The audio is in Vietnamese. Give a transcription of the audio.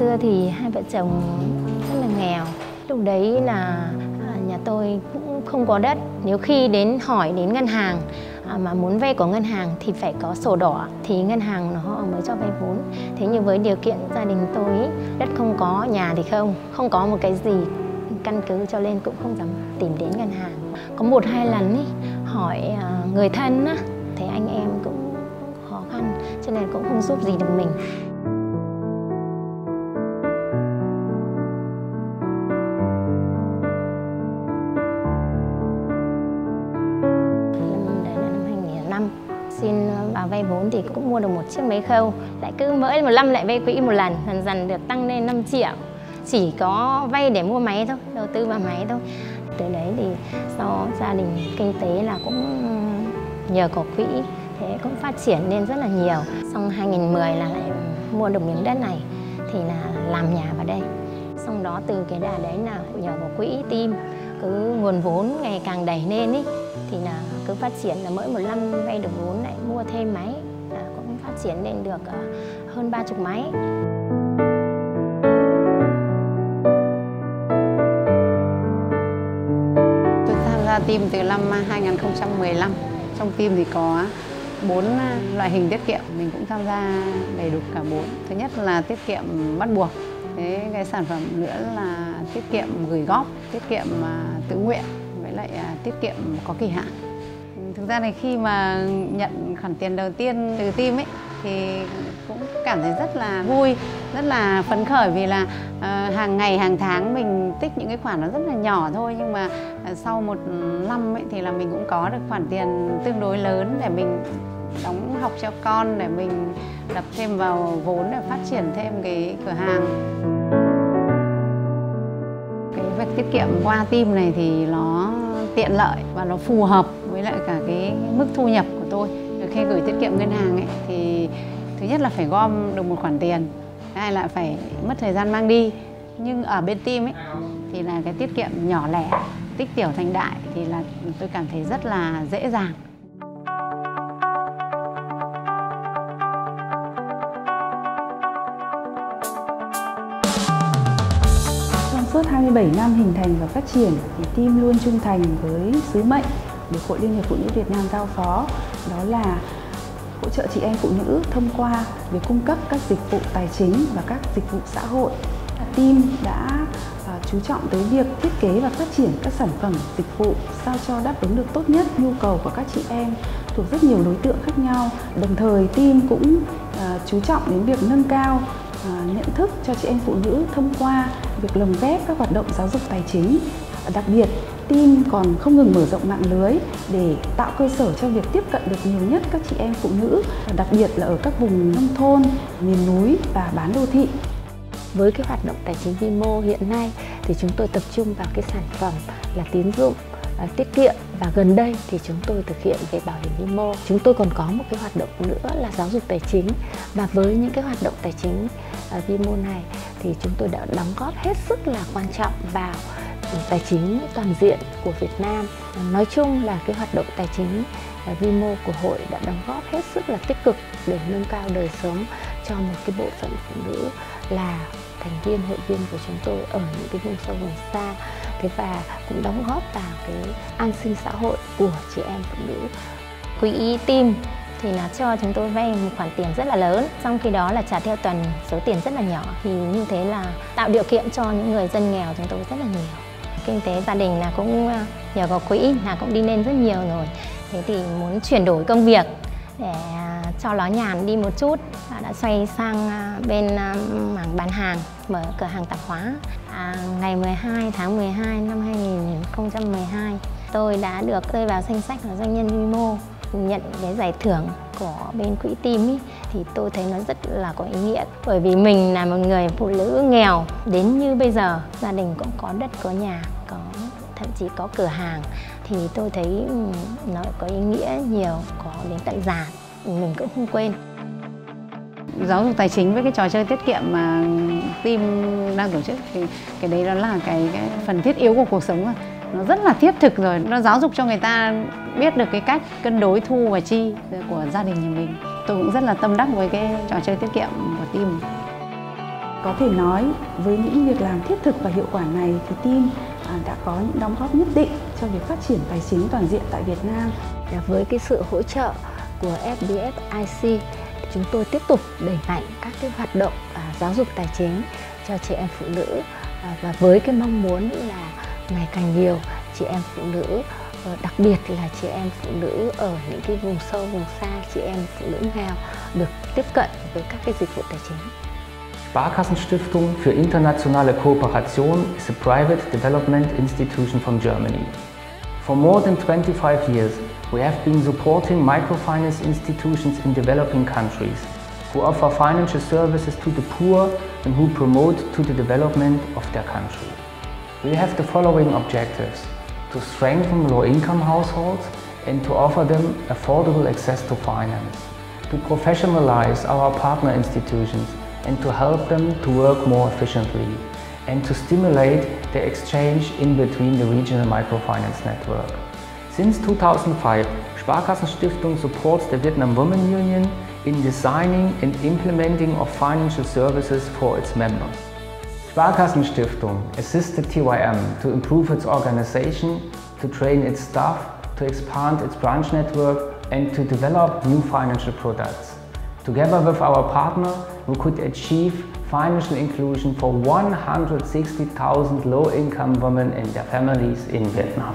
xưa thì hai vợ chồng rất là nghèo. Lúc đấy là à, nhà tôi cũng không có đất. Nếu khi đến hỏi đến ngân hàng à, mà muốn vay của ngân hàng thì phải có sổ đỏ thì ngân hàng họ mới cho vay vốn. Thế nhưng với điều kiện gia đình tôi ý, đất không có nhà thì không không có một cái gì căn cứ cho nên cũng không dám tìm đến ngân hàng. Có một hai lần ý, hỏi à, người thân á, thấy anh em cũng khó khăn cho nên cũng không giúp gì được mình. Xin ờ, vào vay vốn thì cũng mua được một chiếc máy khâu. Lại cứ mỗi một năm lại vay quỹ một lần, dần dần được tăng lên 5 triệu. Chỉ có vay để mua máy thôi, đầu tư vào máy thôi. Từ đấy thì do gia đình kinh tế là cũng nhờ có quỹ, thế cũng phát triển lên rất là nhiều. Xong 2010 là lại mua được miếng đất này, thì là làm nhà vào đây. Xong đó từ cái đà đấy là nhờ có quỹ tim cứ nguồn vốn ngày càng đẩy lên ý thì là cứ phát triển là mỗi một năm vay được vốn lại mua thêm máy là cũng phát triển lên được ờ, hơn ba chục máy Tôi tham gia team từ năm ờ, 2015. Trong team thì có bốn ờ, loại hình tiết kiệm, mình cũng tham gia đầy đủ cả bốn. Thứ nhất là tiết kiệm bắt buộc. Thế cái sản phẩm nữa là tiết kiệm gửi góp, tiết kiệm tự nguyện với lại à, tiết kiệm có kỳ hạn. Thực ra này khi mà nhận khoản tiền đầu tiên từ team ấy thì cũng cảm thấy rất là vui, rất là phấn khởi vì là uh, hàng ngày hàng tháng mình tích những cái khoản nó rất là nhỏ thôi nhưng mà uh, sau một năm ấy thì là mình cũng có được khoản tiền tương đối lớn để mình đóng học cho con để mình đập thêm vào vốn để phát triển thêm cái cửa hàng việc tiết kiệm qua tim này thì nó tiện lợi và nó phù hợp với lại cả cái mức thu nhập của tôi. Khi gửi tiết kiệm ngân hàng ấy, thì thứ nhất là phải gom được một khoản tiền hai là phải mất thời gian mang đi. Nhưng ở bên tim ấy, thì là cái tiết kiệm nhỏ lẻ, tích tiểu thành đại thì là tôi cảm thấy rất là dễ dàng. Suốt 27 năm hình thành và phát triển, thì team luôn trung thành với sứ mệnh được Hội Liên hiệp Phụ nữ Việt Nam giao phó đó là hỗ trợ chị em phụ nữ thông qua việc cung cấp các dịch vụ tài chính và các dịch vụ xã hội. Team đã à, chú trọng tới việc thiết kế và phát triển các sản phẩm, dịch vụ sao cho đáp ứng được tốt nhất nhu cầu của các chị em thuộc rất nhiều đối tượng khác nhau. Đồng thời, team cũng à, chú trọng đến việc nâng cao à, nhận thức cho chị em phụ nữ thông qua việc lồng ghép các hoạt động giáo dục tài chính. Đặc biệt, team còn không ngừng mở rộng mạng lưới để tạo cơ sở cho việc tiếp cận được nhiều nhất các chị em phụ nữ, đặc biệt là ở các vùng nông thôn, miền núi và bán đô thị. với cái hoạt động tài chính vi mô hiện nay thì chúng tôi tập trung vào cái sản phẩm là tín dụng À, tiết kiệm. Và gần đây thì chúng tôi thực hiện về bảo hiểm vi mô chúng tôi còn có một cái hoạt động nữa là giáo dục tài chính. Và với những cái hoạt động tài chính à, vi mô này thì chúng tôi đã đóng góp hết sức là quan trọng vào tài chính toàn diện của Việt Nam. Nói chung là cái hoạt động tài chính à, vi mô của hội đã đóng góp hết sức là tích cực để nâng cao đời sống cho một cái bộ phận phụ nữ là thành viên, hội viên của chúng tôi ở những cái vùng sâu, vùng xa. Thế và cũng đóng góp vào cái an sinh xã hội của chị em phụ nữ. Quỹ tim thì nó cho chúng tôi vay một khoản tiền rất là lớn, trong khi đó là trả theo tuần số tiền rất là nhỏ. Thì như thế là tạo điều kiện cho những người dân nghèo chúng tôi rất là nhiều. Kinh tế gia đình là cũng à, nhờ có quỹ là cũng đi lên rất nhiều rồi. Thế thì muốn chuyển đổi công việc để cho nó nhàn đi một chút. Và đã xoay sang à, bên à, mảng bán hàng mở cửa hàng tạp hóa. À, ngày 12 tháng 12 năm 2012 tôi đã được rơi vào danh sách là doanh nhân vi mô. Nhận cái giải thưởng của bên quỹ tim ý, thì tôi thấy nó rất là có ý nghĩa. Bởi vì mình là một người phụ nữ nghèo đến như bây giờ gia đình cũng có đất có nhà có thậm chí có cửa hàng thì tôi thấy ừ, nó có ý nghĩa nhiều có đến tận già mình cũng không quên. Giáo dục tài chính với cái trò chơi tiết kiệm mà team đang tổ chức thì cái đấy đó là cái, cái phần thiết yếu của cuộc sống rồi. Nó rất là thiết thực rồi. Nó giáo dục cho người ta biết được cái cách cân đối thu và chi của gia đình nhà mình. Tôi cũng rất là tâm đắc với cái trò chơi tiết kiệm của team. Có thể nói với những việc làm thiết thực và hiệu quả này thì team à, đã có những đóng góp nhất định cho việc phát triển tài chính toàn diện tại Việt Nam. Với cái sự hỗ trợ của FBFIC, chúng tôi tiếp tục đẩy mạnh các cái hoạt động à, giáo dục tài chính cho chị em phụ nữ à, và với cái mong muốn là ngày càng nhiều chị em phụ nữ ờ, đặc biệt là chị em phụ nữ ở những cái vùng sâu vùng xa chị em phụ nữ nghèo được tiếp cận với các cái dịch vụ tài chính Sparkassenstiftung für internationale Kooperation ist a private development institution from Germany. For more than 25 years, we have been supporting microfinance institutions in developing countries who offer financial services to the poor and who promote to the development of their country. We have the following objectives to strengthen low-income households and to offer them affordable access to finance, to professionalize our partner institutions and to help them to work more efficiently and to stimulate the exchange in between the regional microfinance network. Since 2005, Sparkassenstiftung supports the Vietnam Women Union in designing and implementing of financial services for its members. Sparkassenstiftung assisted TYM to improve its organization, to train its staff, to expand its branch network and to develop new financial products. Together with our partner, we could achieve financial inclusion for 160,000 low-income women and their families in Vietnam.